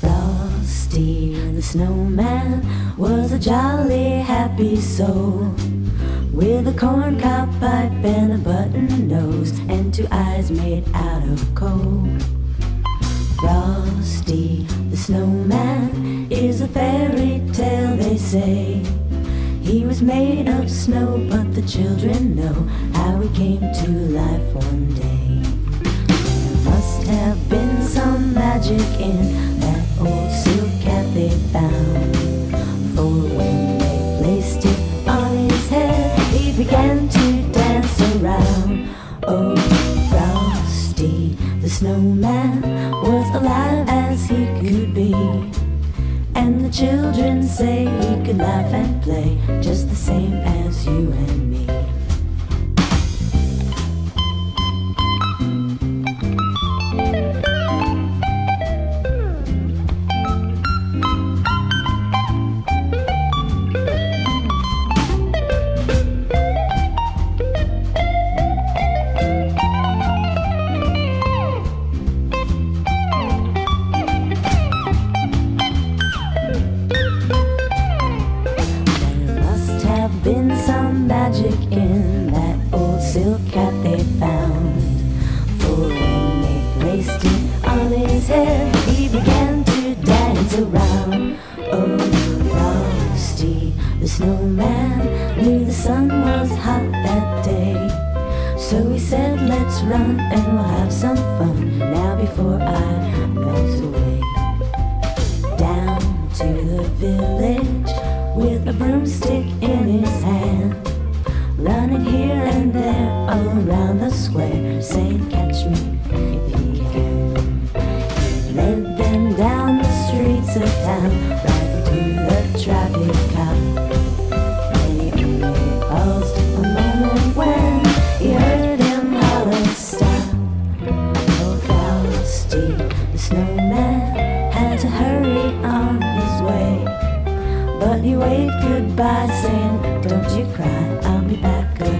Frosty the snowman was a jolly happy soul with a corncob pipe and a button nose and two eyes made out of coal. Frosty the snowman is a fairy tale, they say. Made of snow, but the children know how he came to life one day. There must have been some magic in that old silk hat they found. For when they placed it on his head, he began to dance around. Oh, Frosty the snowman was alive as he could be. And the children say he could laugh and play just the same as you and me. Silk hat they found. For when they placed it on his head, he began to dance around. Oh, Frosty, the snowman, knew the sun was hot that day. So he said, Let's run and we'll have some fun now before I melt away down to the village with a broomstick in his hand. square saying, Catch me if you can. He led them down the streets of town, right to the traffic cop. Then he only paused a moment when he heard him holler, Stop! The snowman had to hurry on his way. But he waved goodbye, saying, Don't you cry, I'll be back again.